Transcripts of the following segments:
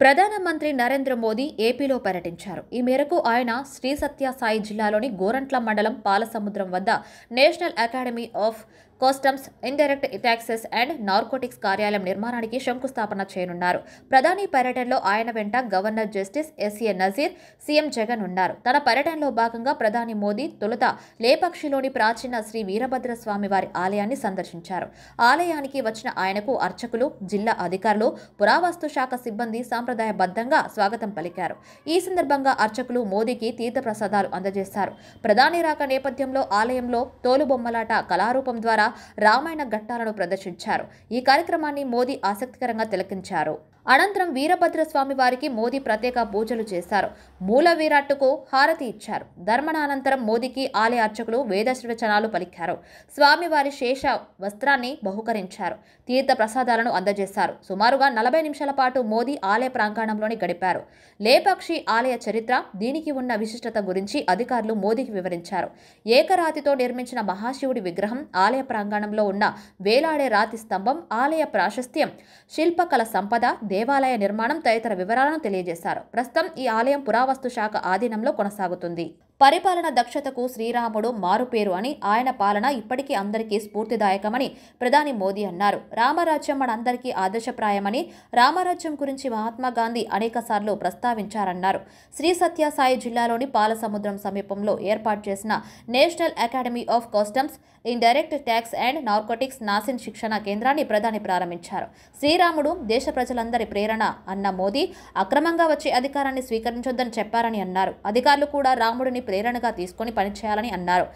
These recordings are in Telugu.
ప్రధానమంత్రి నరేంద్ర మోదీ ఏపీలో పర్యటించారు. ఈ మేరకు ఆయన శ్రీ సత్య సాయి జిల్లాలోని గోరంట్ల మండలం పాలసముద్రం వద్ద national academy of customs indirect taxes and narcotics కార్యాలయం నిర్మాణానికి శంకుస్థాపన చేయనున్నారు. ప్రధాని పర్యటనలో ఆయన వెంట governor justice SA Nazeer CM Jagan ఉన్నారు. తన పర్యటనలో భాగంగా ప్రధాని మోదీ తొలుత లేపక్షిలోని ప్రాచీన శ్రీ వీరభద్ర స్వామి వారి ఆలయాన్ని సందర్శించారు. ఆలయానికి వచ్చిన ఆయనకు అర్చకులు జిల్లా అధికారులు పురావస్తు శాఖ సిబ్బంది సాంప్రదాయబద్ధంగా స్వాగతం పలికారు. ఈ సందర్భంగా అర్చకులు మోదీకి తీర్థప్రసాదాలు అందజేశారు. ప్రధాని రాక నేపథ్యంలో ఆలయంలో తోలుబొమ్మలాట కళారూపం ద్వారా రామాయణ ఘట్టాలను ప్రదర్శించారు. ఈ కార్యక్రమాన్ని మోదీ ఆసక్తికరంగా తిలకించారు. అనంతరం వీరభద్రస్వామి వారికి మోదీ ప్రత్యేక పూజలు చేశారు. మూల వీరాట్టుకు హారతి ఇచ్చారు. ధర్మనానంతరం మోదీకి ఆలయ అర్చకులు వేదశ్రవచనాలు పలికారు. స్వామివారి శేష వస్త్రాన్ని బహుకరించారు. తీర్థ ప్రసాదాలను అందజేశారు. సుమారుగా నలభై నిమిషాల పాటు మోదీ ఆలయ ప్రాంగణంలోని గడిపారు. లేపాక్షి ఆలయ చరిత్ర దీనికి ఉన్న విశిష్టత గురించి అధికారులు మోదీకి వివరించారు. ఏకరాతితో నిర్మించిన మహాశివుడి విగ్రహం ఆలయ ప్రాంగణంలో ఉన్న వేలాడే రాతి స్తంభం ఆలయ ప్రాశస్త్యం శిల్పకళ సంపద దేవాలయ నిర్మాణం తదితర వివరాలను తెలియజేశారు. ప్రస్తుతం ఈ ఆలయం పురావస్తు శాఖ ఆధీనంలో కొనసాగుతుంది. పరిపాలన దక్షతకు శ్రీరాముడు మారుపేరు అని ఆయన పాలన ఇప్పటికీ అందరికీ స్ఫూర్తిదాయకమని ప్రధాని మోదీ అన్నారు. రామరాజ్యం మనందరికీ ఆదర్శప్రాయమని రామరాజ్యం గురించి మహాత్మా గాంధీ అనేకసార్లు ప్రస్తావించారన్నారు. శ్రీ సత్యసాయి జిల్లాలోని పాలసముద్రం సమీపంలో ఏర్పాటు చేసిన national academy of customs indirect tax and narcotics NACIN శిక్షణ కేంద్రాన్ని ప్రధాని ప్రారంభించారు. శ్రీరాముడు దేశ ప్రజలందరి ప్రేరణ అన్న మోదీ అక్రమంగా వచ్చే అధికారాన్ని స్వీకరించొద్దని చెప్పారని అన్నారు. అధికారులు కూడా రాముడిని ప్రేరణగా తీసుకొని పనిచేయాలని అన్నారు.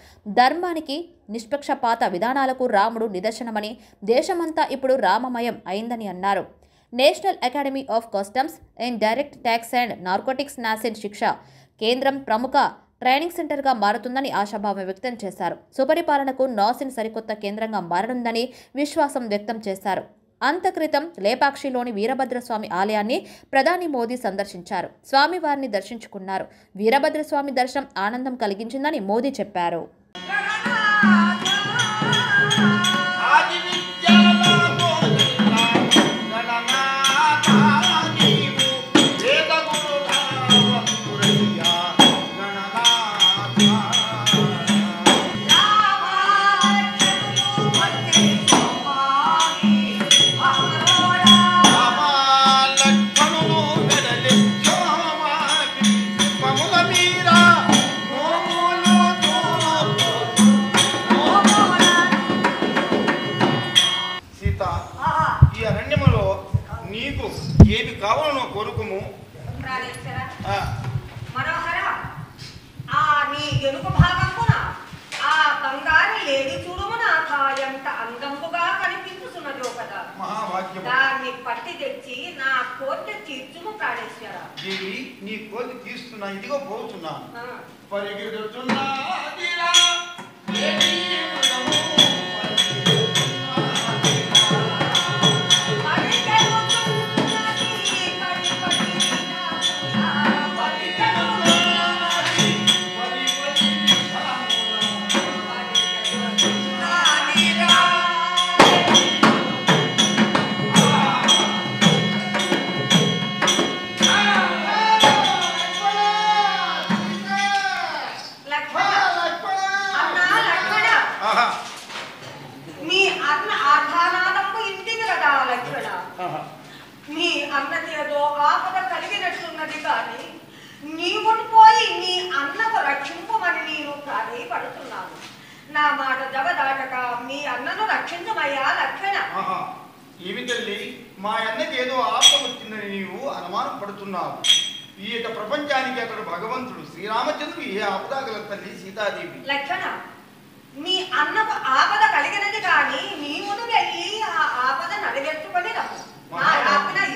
ధర్మానికి నిష్పక్షపాత విధానాలకు రాముడు నిదర్శనమని దేశమంతా ఇప్పుడు రామమయం అయిందని అన్నారు. National academy of customs and direct tax and narcotics NACIN శిక్ష కేంద్రం ప్రముఖ ట్రైనింగ్ సెంటర్గా మారుతుందని ఆశాభావం వ్యక్తం చేశారు. సుపరిపాలనకు నాసిన్ సరికొత్త కేంద్రంగా మారనుందని విశ్వాసం వ్యక్తం చేశారు. అంతక్రితం లేపాక్షిలోని వీరభద్రస్వామి ఆలయాన్ని ప్రధాని మోదీ సందర్శించారు. స్వామివారిని దర్శించుకున్నారు. వీరభద్రస్వామి దర్శనం ఆనందం కలిగించిందని మోదీ చెప్పారు. సీత ఈ అరణ్యములో నీకు ఏది కావాలనో కోరుకుము. నీ ఎనుక భాగమున ఆ బంగారు లేడి చూడుమున ఎంత అందంబుగా కనిపించుతున్నదో కదా. దాన్ని పట్టి తెచ్చి నా కోరిక తీర్చుము ప్రాణేశ్వర దేవి నీ కోరిక తీస్తున్నా ఇదిగో పోతున్నాను. ఆ, రక్షించమయ్యా ఆహా. ఏమి తల్లి? మా అన్నకి ఏదో ఆపద వచ్చిందని నీవు అనుమానం పడుతున్నావు. ఈ యొక్క ప్రపంచానికి అతడు భగవంతుడు. శ్రీరామచంద్రుడు ఏ ఆపద గల తల్లి? సీతాదేవి. లక్ష్మణ మీ అన్నకు ఆపద కలిగినది కానీ నీవును వెళ్ళి ఆ ఆపద నడిగెట్టుకొని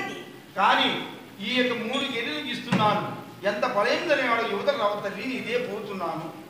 ఇది. కానీ ఈ యొక్క మూడు గిన్నెలు ఇస్తున్నాను. ఎంత బలైందని వాడు యువత రావ తల్లి ఇదే పోతున్నాను.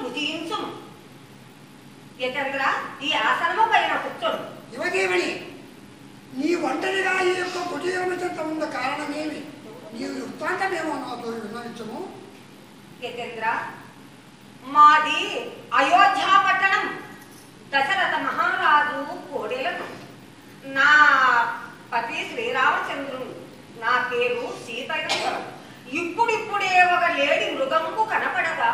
భుజించుము యతేంద్ర ఈ ఆసనము పైన కూర్చోడు. యువదేవుని నీ ఒంటరిగా ఈ యొక్క చెంత ఉన్న కారణమేమి? నీ వృత్తాంతమేమో నాతో విన్నవించము. యతేంద్ర మాది అయోధ్య పట్టణం. దశరథ మహారాజు కోడెలను. నా పతి శ్రీరామచంద్రుడు నా పేరు సీతయ్య. ఇప్పుడిప్పుడే ఒక లేడి మృగంకు కనపడగా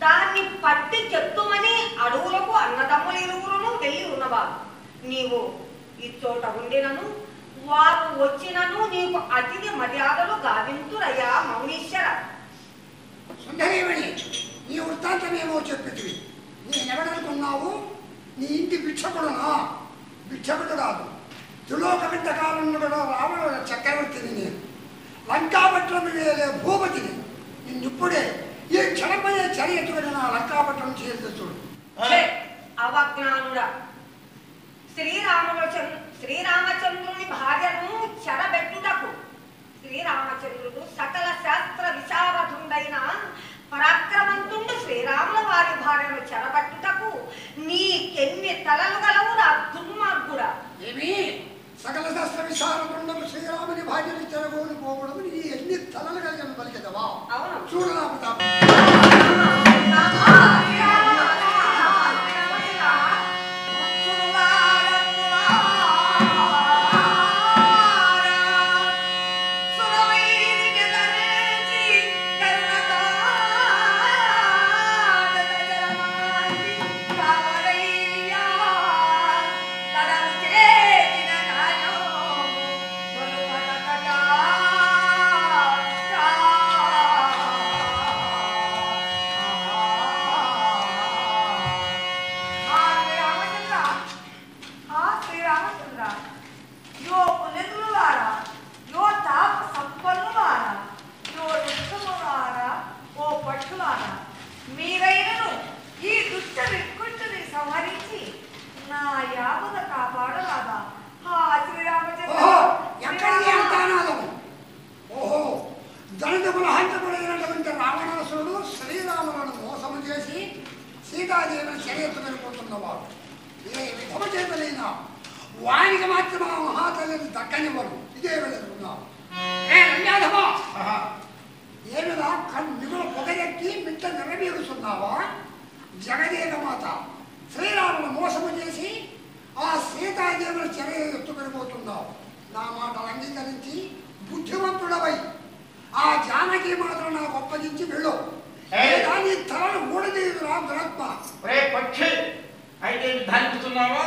దాన్ని పట్టి చెత్తుమని అడవులకు అన్నదమ్ముల ఇరువురును వెళ్ళి ఉన్నవారు. నీవు ఇచ్చోట ఉండినను వారు వచ్చినను నీకు అతిథి మర్యాదలు గావింతురయ్యా మౌనీశ్వర. సుందరేమణి నీ వృత్తాంతమేమో చెప్పేది? నేనెవడనుకున్నావు? నీ ఇంటి భిక్షకుడునా? భిక్షకుడు కాదు. త్రిలోక వింత కాలంలో కూడా రావణ చక్రవర్తిని నేను. లంకాపట్నం వేలే భూపతిని. నిన్నిప్పుడే ఈ క్షణమయ్యే చర్యతుడిని నా లంకాపట్నం చేసి చూడు అవజ్ఞానుడా. శ్రీరాముల శ్రీరామచంద్రుని భార్యను చెరబెట్టుటకు. శ్రీరామచంద్రుడు సకల శాస్త్ర విశారదుండైన పరాక్రమంతుండు శ్రీరాముల వారి భార్యను చెరబట్టుటకు నీకెన్ని తలలు గలవు నా దుర్మార్గుడా. ఏమి? సకల శాస్త్ర విశారదుండము శ్రీరాముని భార్యని చెరగోని పోవడం నీ ఎన్ని తలలు కలిగిన పలికెదవా రామచంద్ర యో పునరులారా యో తాప సంపన్నులారా యో దుఃఖములారా ఓ పట్టులారా మీరైనను ఈ దుష్ట వికుంటుని సంహరించి నా యామున కాపాడరాదా. హా శ్రీరామచంద్ర. ఓహో దళిత బలహంతపడినటువంటి రావణాసురుడు శ్రీరాములను మోసము చేసి సీతాదేవిని చర్యెత్తు వెళ్ళిపోతున్నవాడు ఏ విధమ చేతలైనా వానికి మాత్రం ఆ మహాతల్లిని దక్కనివ్వరు ఇదే వెళుతున్నావు ఏ రంగాధమా. ఏమిరా కన్ను మిగులు పొగరెక్కి మిట్ట నిరవీరుస్తున్నావా? జగదేక మాత శ్రీరామును మోసము చేసి ఆ సీతాదేవుని చెర ఎత్తుకొని పోతున్నావు. నా మాటలు అంగీకరించి బుద్ధిమంతుడవై ఆ జానకి మాత్రం నాకు అప్పగించి వెళ్ళు. నీ తలను ఊడదీయుదురా దురత్మ. అయితే ధారిస్తున్నావా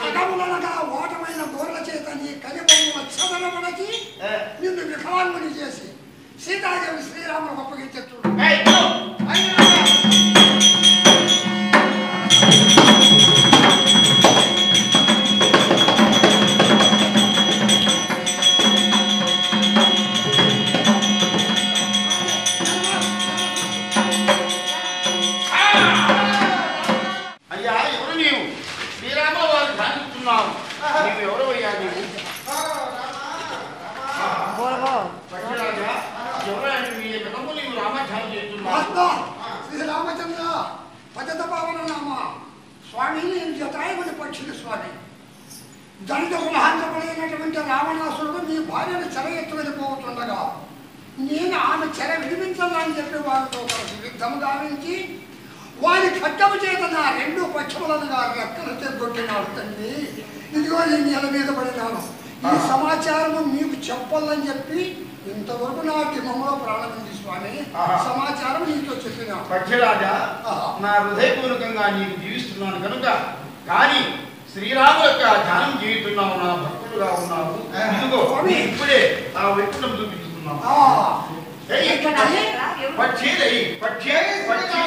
కథములనగా ఓటమైన గోర్ల చేత నీ. నిన్ను వికలాంగుని చేసి సీతాదేవి శ్రీరాములకు స్వామి. నేను జతాయమని పక్షులు స్వామి దండకు కులహాంతపడైనటువంటి రావణాసురుడు నీ భార్యను చెర ఎత్తుకొని పోతుండగా నేను ఆమె చెర విడిపించాలని చెప్పి వారితో కలిసి యుద్ధము గావించి వారి ఖడ్డము చేత నా రెండు పక్షములను రెక్కలు తెగొట్టినాడు తండ్రి ఇదిగో నేను నెల మీద పడినాను ఈ సమాచారము మీకు చెప్పాలని చెప్పి ఇంతవరకు నా దిమంలో ప్రారంభించి స్వామి. సమాచారం నీతో చెప్పినాను పక్షిరాజా. నా హృదయపూర్వకంగా నీకు జీవిస్తున్నాను కనుక కానీ శ్రీరాము యొక్క ధ్యానం చేయుతున్నావు నా భక్తుడుగా ఉన్నావు. ఇప్పుడే ఆ వైకుంఠం చూపించుకున్నావు. ఆ, ఏయ్, ఎక్కడ? పక్షి. పక్షి పక్షి.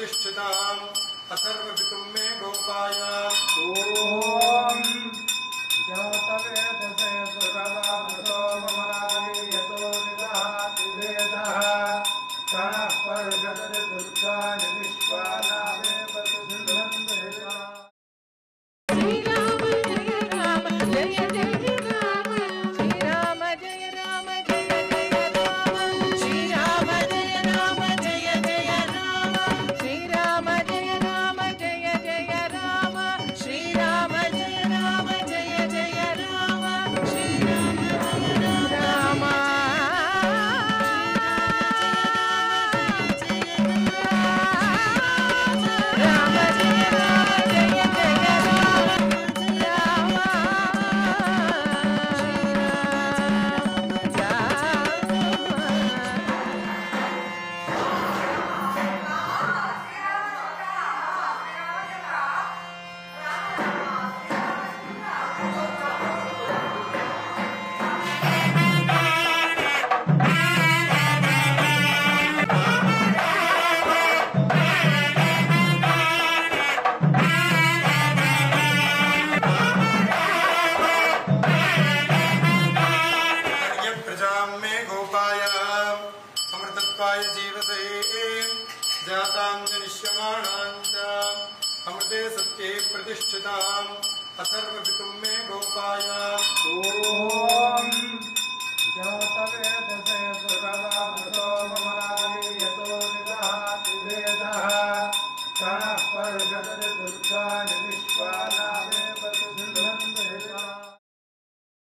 प्रतिष्ठिताम्। अथर्ववितुम् मे गोपाया। ॐ ज्योतवेदसे सुरवामृतो ममरावीर्यतो निदाति हरीम् जाताम् च निश्यमाणाम् अमृते सत्ये प्रतिष्ठिताम् अथर्वपितुम् मे गोपाय। ॐ जातवेदसे